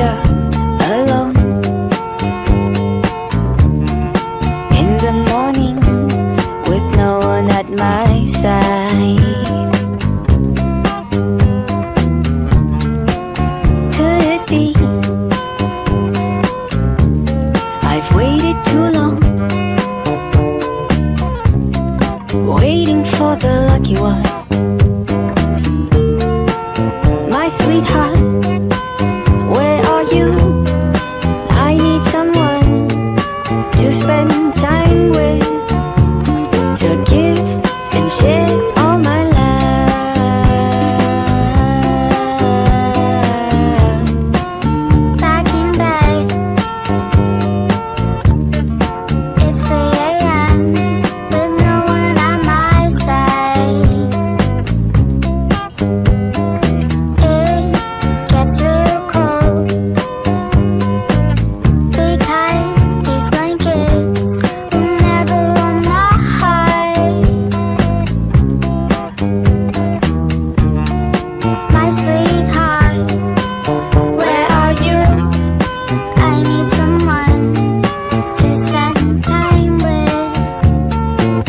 alone in the morning with no one at my side. Could it be I've waited too long, waiting for the lucky one, my sweetheart?